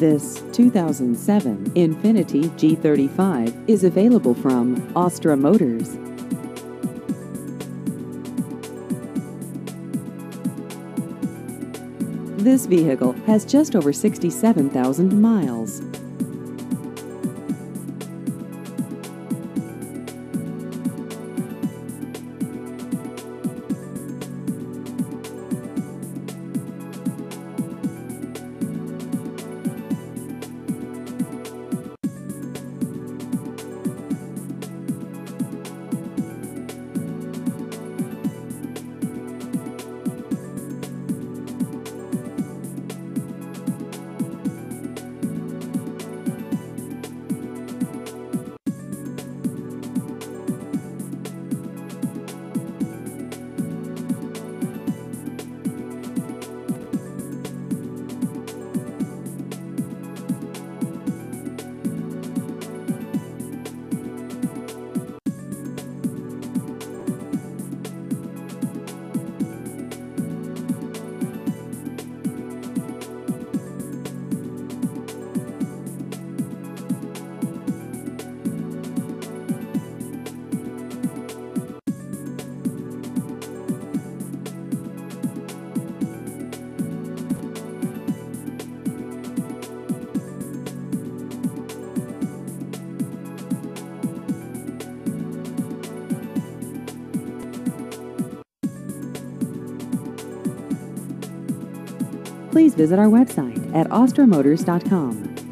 This 2007 Infiniti G35 is available from Austra Motors. This vehicle has just over 67,000 miles. Please visit our website at austramotors.com.